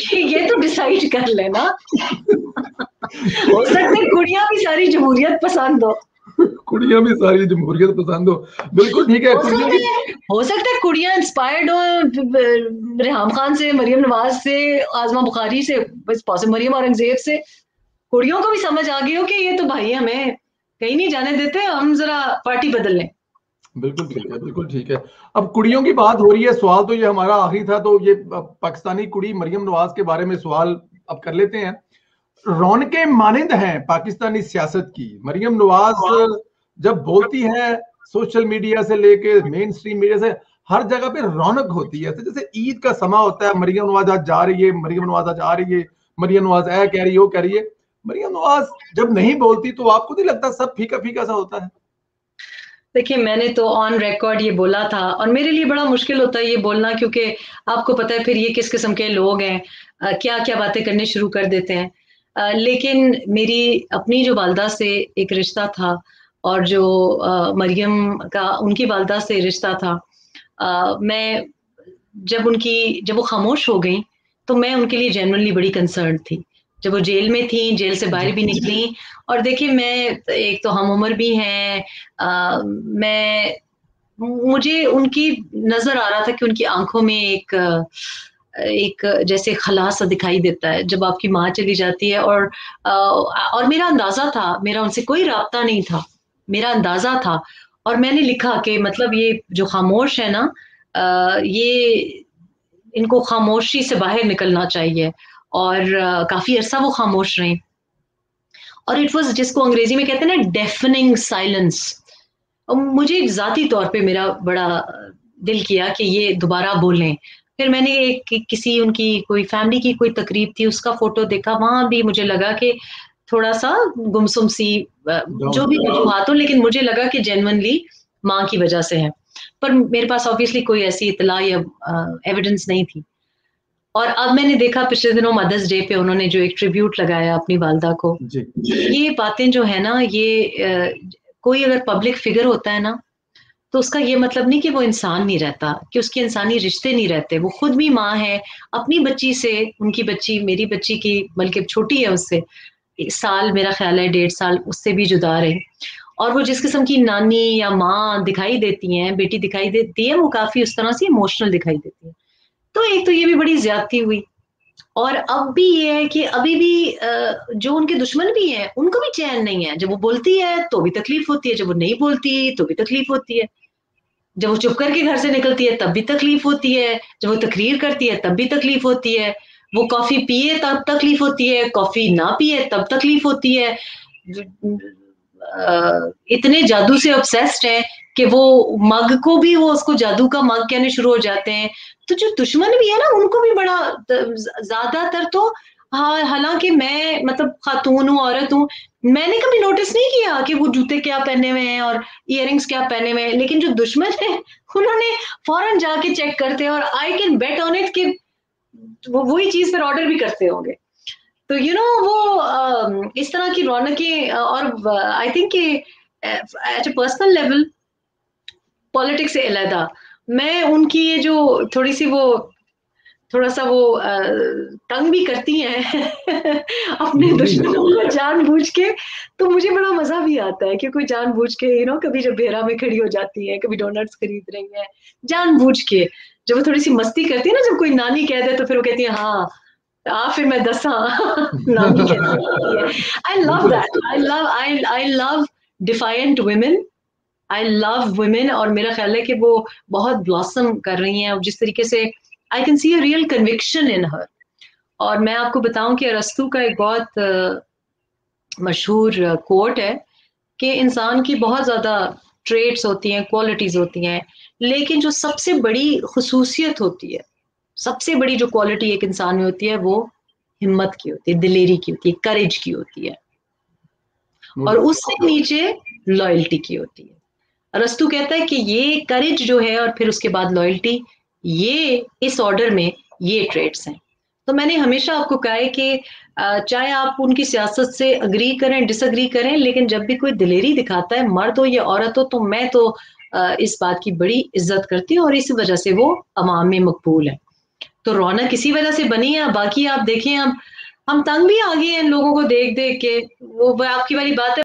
कि ये तो डिसाइड कर लेना। हो सकता है कुड़ियाँ भी सारी जमहूरियत पसंद हो। कुड़ियाँ भी सारी जमहूरियत पसंद हो। बिल्कुल ठीक है हो सकता है सकता है कुड़ियाँ इंस्पायर्ड हो रेहाम खान से मरियम नवाज़ से आजमा बुखारी से बस पॉसिबल मरियम औरंगज़ेब से। कुड़ियों को भी समझ आ गई हो कि ये तो भाई हमें कहीं नहीं जाने देते हम जरा पार्टी बदल लें। बिल्कुल ठीक है, बिल्कुल ठीक है। अब कुड़ियों की बात हो रही है, सवाल तो ये हमारा आखिरी था तो ये पाकिस्तानी कुड़ी मरियम नवाज़ के बारे में सवाल अब कर लेते हैं। रौनकें मानंद हैं पाकिस्तानी सियासत की। मरियम नवाज़ जब बोलती है सोशल मीडिया से लेके मेन स्ट्रीम मीडिया से, हर जगह पे रौनक होती है। जैसे ईद का समा होता है, मरियम नवाज़ आज जा रही है, मरियम नवाज़ आज आ रही है, मरियम नवाज़ ऐ कह रही है वो कह रही है। मरियम नवाज़ जब नहीं बोलती तो आपको नहीं लगता सब फीका फीका सा होता है? देखिए मैंने तो ऑन रिकॉर्ड ये बोला था और मेरे लिए बड़ा मुश्किल होता है ये बोलना क्योंकि आपको पता है फिर ये किस किस्म के लोग हैं क्या क्या बातें करने शुरू कर देते हैं। आ, लेकिन मेरी अपनी जो वालदा से एक रिश्ता था और जो मरियम का उनकी वालदा से रिश्ता था आ, मैं जब उनकी जब वो खामोश हो गई तो मैं उनके लिए जेनवनली बड़ी कंसर्न थी। जब वो जेल में थी जेल से बाहर भी निकली। और देखिए मैं एक तो हम उम्र भी हैं मैं मुझे उनकी नज़र आ रहा था कि उनकी आँखों में एक एक जैसे खला सा दिखाई देता है जब आपकी माँ चली जाती है। और और मेरा अंदाज़ा था मेरा उनसे कोई रबता नहीं था मेरा अंदाज़ा था। और मैंने लिखा कि मतलब ये जो खामोश है ना ये इनको खामोशी से बाहर निकलना चाहिए। और काफ़ी अरसा वो खामोश रहे। और इट वॉज़ जिसको अंग्रेज़ी में कहते हैं ना डेफनिंग साइलेंस मुझे जाती तौर पे मेरा बड़ा दिल किया कि ये दोबारा बोलें। फिर मैंने एक किसी उनकी कोई फैमिली की कोई तकरीब थी उसका फ़ोटो देखा वहाँ भी मुझे लगा कि थोड़ा सा गुमसुम सी जो भी वजूहत हो लेकिन मुझे लगा कि जेनवनली माँ की वजह से है। पर मेरे पास ऑब्वियसली कोई ऐसी इतला या एविडेंस नहीं थी। और अब मैंने देखा पिछले दिनों मदर्स डे पे उन्होंने जो एक ट्रिब्यूट लगाया अपनी वालदा को ये बातें जो है ना ये कोई अगर पब्लिक फिगर होता है ना तो उसका ये मतलब नहीं कि वो इंसान नहीं रहता कि उसके इंसानी रिश्ते नहीं रहते। वो खुद भी माँ है अपनी बच्ची से उनकी बच्ची मेरी बच्ची की बल्कि छोटी है उससे साल मेरा ख्याल है डेढ़ साल उससे भी जुदा रहे। और वो जिस किस्म की नानी या माँ दिखाई देती हैं बेटी दिखाई देती है वो काफ़ी उस तरह से इमोशनल दिखाई देती है। तो एक तो ये भी बड़ी ज्यादती हुई। और अब भी ये है कि अभी भी जो उनके दुश्मन भी हैं, उनको भी चैन नहीं है। जब वो बोलती है तो भी तकलीफ़ होती है। जब वो नहीं बोलती तो भी तकलीफ़ होती है। जब वो चुप करके घर से निकलती है, तब भी तकलीफ़ होती है। जब वो तकरीर करती है, तब भी तकलीफ़ होती है। वो कॉफ़ी पिए, तब तकलीफ़ होती है। कॉफ़ी ना पिए, तब तकलीफ़ होती है। इतने जादू से ऑब्सेस्ड है कि वो मग को भी वो उसको जादू का मग कहने शुरू हो जाते हैं। तो जो दुश्मन भी है ना उनको भी बड़ा ज़्यादातर तो हाँ हालाँकि मैं मतलब खातून हूँ औरत हूँ मैंने कभी नोटिस नहीं किया कि वो जूते क्या पहने हुए हैं और इयर क्या पहने हुए हैं। लेकिन जो दुश्मन है उन्होंने फ़ौरन जाके चेक करते हैं और I can bet on it कि वो वही चीज़ फिर ऑर्डर भी करते होंगे। तो यू you नो know, वो इस तरह की रौनकें और I think at a personal level politics से अलहदा। मैं उनकी ये जो थोड़ी सी वो थोड़ा सा वो तंग भी करती हैं अपने दुश्मनों को जानबूझ के तो मुझे बड़ा मज़ा भी आता है कि कोई जानबूझ के यू नो कभी जब बेरा में खड़ी हो जाती है कभी डोनट्स खरीद रही है जानबूझ के। जब वो थोड़ी सी मस्ती करती है ना जब कोई नानी कह दे तो फिर वो कहती है हाँ आ फिर मैं दसा नानी कहती I love that I love I I love defiant women I love women और मेरा ख्याल है कि वो बहुत ब्लॉसम कर रही हैं और जिस तरीके से I can see a real conviction in her और मैं आपको बताऊँ कि अरस्तु का एक बहुत मशहूर कोट है कि इंसान की बहुत ज़्यादा ट्रेट्स होती हैं क्वालिटीज़ होती हैं लेकिन जो सबसे बड़ी खसूसियत होती है सबसे बड़ी जो क्वालिटी एक इंसान में होती है वो हिम्मत की होती है दिलेरी की होती है करेज की होती है। और उससे नीचे लॉयल्टी की होती है। रस्तु कहता है कि ये करेज जो है और फिर उसके बाद लॉयल्टी ये इस ऑर्डर में ये ट्रेड्स हैं। तो मैंने हमेशा आपको कहा है कि चाहे आप उनकी सियासत से अग्री करें डिसअग्री करें, लेकिन जब भी कोई दिलेरी दिखाता है, मर्द हो या औरत हो तो मैं तो इस बात की बड़ी इज़्ज़त करती हूँ और इस वजह से वो अवाम में मकबूल है। तो रौनक इसी वजह से बनी है। बाकी आप देखें अब हम तंग भी आ गए हैं इन लोगों को देख देख के वो आपकी वाली बात है।